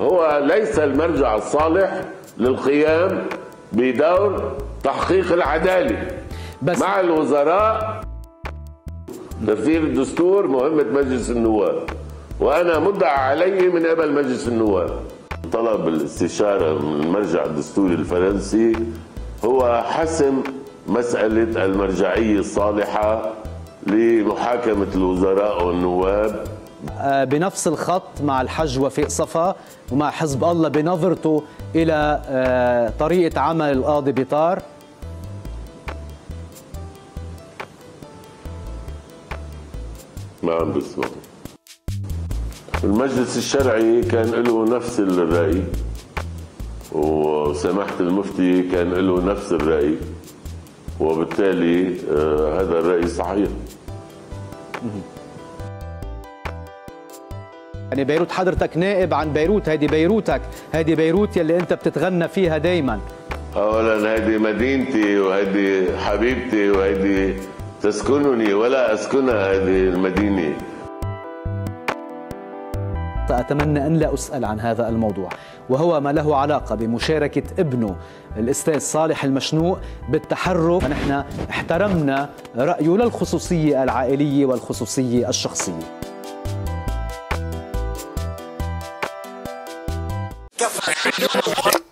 هو ليس المرجع الصالح للقيام بدور تحقيق العدالة. بس مع الوزراء تفسير الدستور مهمة مجلس النواب. وأنا مدعى علي من قبل مجلس النواب. طلب الاستشارة من المرجع الدستوري الفرنسي هو حسم مسألة المرجعية الصالحة لمحاكمة الوزراء والنواب بنفس الخط مع الحج وفيق صفا ومع حزب الله بنظرته إلى آه، طريقة عمل القاضي بطار ما عم بسمع المجلس الشرعي كان له نفس الرأي وسماحة المفتي كان له نفس الرأي وبالتالي آه، هذا الرأي صحيح. يعني بيروت حضرتك نائب عن بيروت هيدي بيروتك هيدي بيروت يلي أنت بتتغنى فيها دايما. اولا هذه مدينتي وهذه حبيبتي وهذه تسكنني ولا اسكنها هذه المدينة. أتمنى أن لا أسأل عن هذا الموضوع. وهو ما له علاقة بمشاركة ابنه الأستاذ صالح المشنوق بالتحرك. نحن احترمنا رأيه للخصوصية العائلية والخصوصية الشخصية. Definitely.